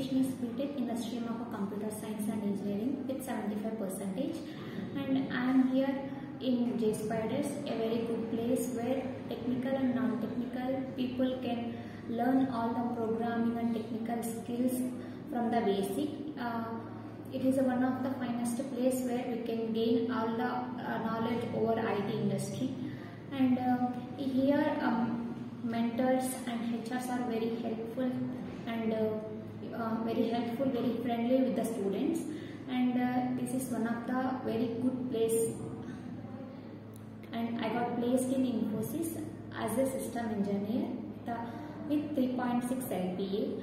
qualification is BTech in the stream of Computer Science and Engineering with 75 percentage. And I'm here in JSpiders, a very good place where technical and non-technical people can learn all the programming and technical skills from the basic. Uh, it is one of the finest place where we can gain all the uh, knowledge over IT industry and uh, here um, mentors and HRs are very helpful and uh, uh, very helpful very friendly with the students. And uh, this is one of the very good place. And I got placed in Infosys as a system engineer the, with 3.6 LPA